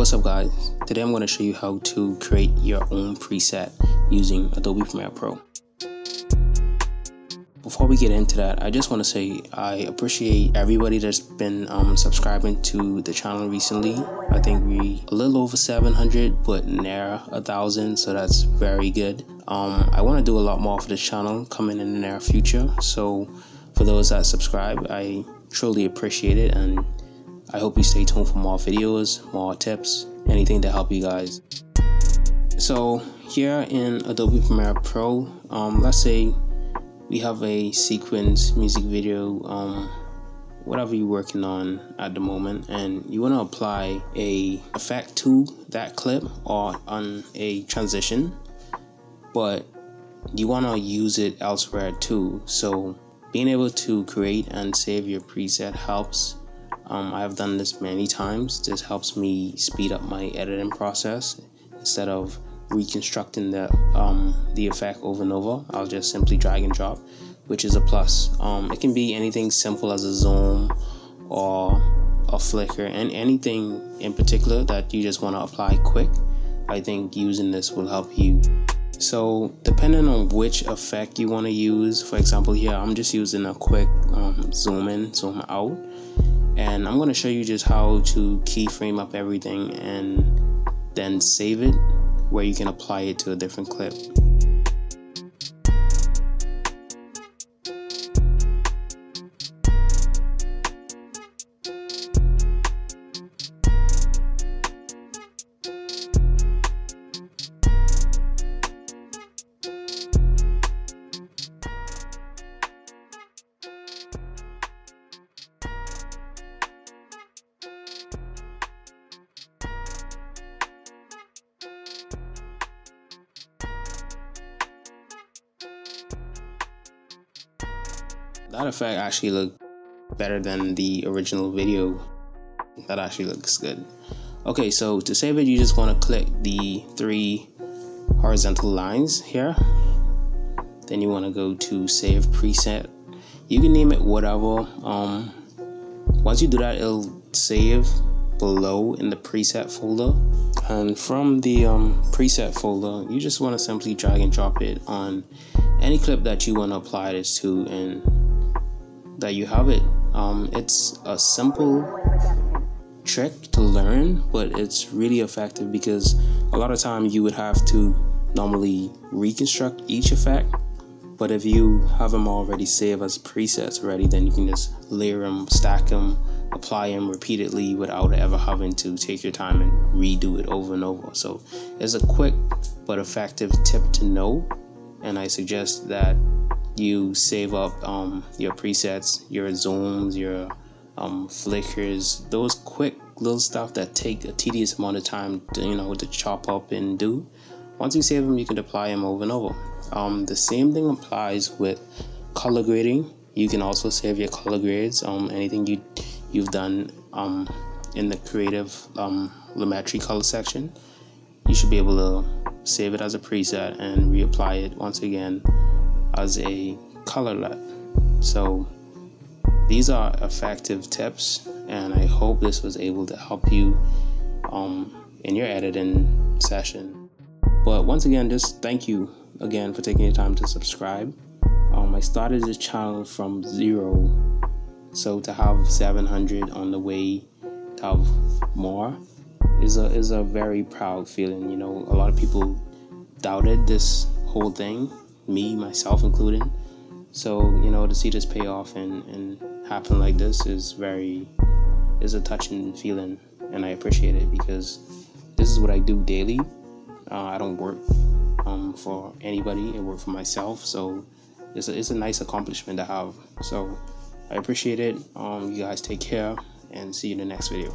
What's up guys? Today I'm going to show you how to create your own preset using Adobe Premiere Pro. Before we get into that, I just want to say I appreciate everybody that's been um, subscribing to the channel recently. I think we a little over 700, but near a thousand, so that's very good. Um, I want to do a lot more for the channel coming in the near future. So for those that subscribe, I truly appreciate it and I hope you stay tuned for more videos, more tips, anything to help you guys. So here in Adobe Premiere Pro, um, let's say we have a sequence music video, um, whatever you're working on at the moment, and you want to apply a effect to that clip or on a transition, but you want to use it elsewhere too. So being able to create and save your preset helps um, I've done this many times. This helps me speed up my editing process instead of reconstructing the um, the effect over and over. I'll just simply drag and drop, which is a plus. Um, it can be anything simple as a zoom or a flicker and anything in particular that you just want to apply quick. I think using this will help you. So depending on which effect you want to use, for example here I'm just using a quick um, zoom in, zoom out and I'm going to show you just how to keyframe up everything and then save it where you can apply it to a different clip. That effect actually looked better than the original video. That actually looks good. Okay, so to save it, you just want to click the three horizontal lines here. Then you want to go to save preset. You can name it whatever. Um, once you do that, it'll save below in the preset folder. And from the um, preset folder, you just want to simply drag and drop it on any clip that you want to apply this to and that you have it. Um, it's a simple trick to learn, but it's really effective because a lot of time you would have to normally reconstruct each effect. But if you have them already saved as presets already, then you can just layer them, stack them, apply them repeatedly without ever having to take your time and redo it over and over. So it's a quick but effective tip to know, and I suggest that you save up um, your presets, your zooms, your um, flickers, those quick little stuff that take a tedious amount of time to, you know, to chop up and do. Once you save them, you can apply them over and over. Um, the same thing applies with color grading. You can also save your color grades. Um, anything you you've done um, in the creative um, Lumetri color section, you should be able to save it as a preset and reapply it once again as a color colorlet. So these are effective tips, and I hope this was able to help you um, in your editing session. But once again, just thank you again for taking your time to subscribe. Um, I started this channel from zero, so to have 700 on the way to have more is a is a very proud feeling. You know, a lot of people doubted this whole thing, me, myself included. So, you know, to see this pay off and, and happen like this is very, is a touching feeling. And I appreciate it because this is what I do daily. Uh, I don't work um, for anybody, I work for myself. So it's a, it's a nice accomplishment to have. So I appreciate it. Um, you guys take care and see you in the next video.